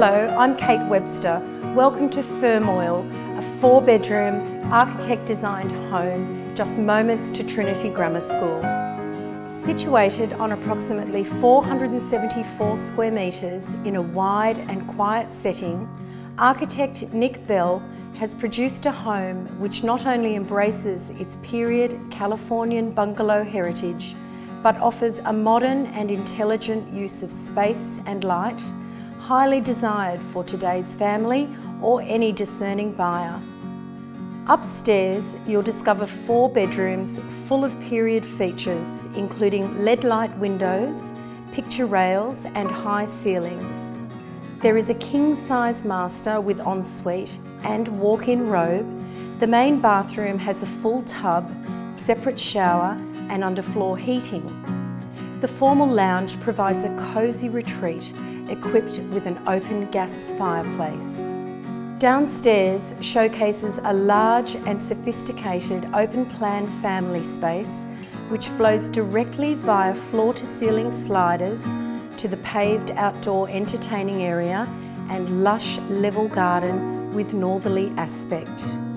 I'm Kate Webster. Welcome to Fermoyle, a four bedroom, architect designed home just moments to Trinity Grammar School. Situated on approximately 474 square metres in a wide and quiet setting, architect Nick Bell has produced a home which not only embraces its period Californian bungalow heritage, but offers a modern and intelligent use of space and light, highly desired for today's family or any discerning buyer. Upstairs, you'll discover four bedrooms full of period features, including leadlight windows, picture rails and high ceilings. There is a king-size master with ensuite and walk-in robe. The main bathroom has a full tub, separate shower and underfloor heating. The formal lounge provides a cosy retreat equipped with an open gas fireplace. Downstairs showcases a large and sophisticated open plan family space which flows directly via floor-to-ceiling sliders to the paved outdoor entertaining area and lush level garden with northerly aspect.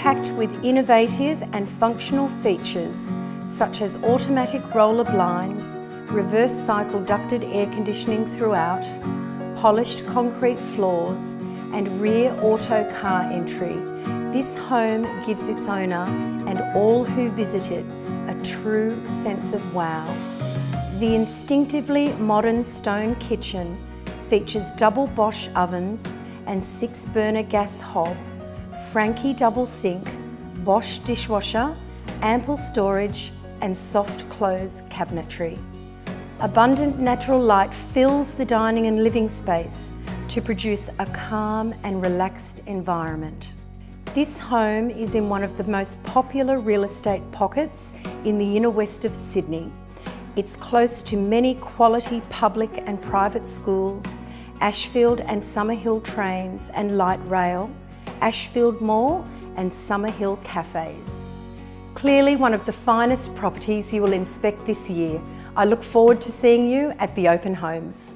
Packed with innovative and functional features such as automatic roller blinds, reverse cycle ducted air conditioning throughout, polished concrete floors and rear auto car entry, this home gives its owner and all who visit it a true sense of wow. The instinctively modern stone kitchen features double Bosch ovens and six burner gas hob, Franke double sink, Bosch dishwasher, ample storage and soft close cabinetry. Abundant natural light fills the dining and living space to produce a calm and relaxed environment. This home is in one of the most popular real estate pockets in the inner west of Sydney. It's close to many quality public and private schools, Ashfield and Summer Hill trains and light rail, Ashfield Mall and Summer Hill cafes. Clearly one of the finest properties you will inspect this year. I look forward to seeing you at the open homes.